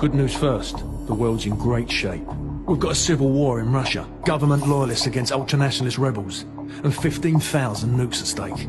Good news first. The world's in great shape. We've got a civil war in Russia. Government loyalists against ultranationalist rebels. And 15,000 nukes at stake.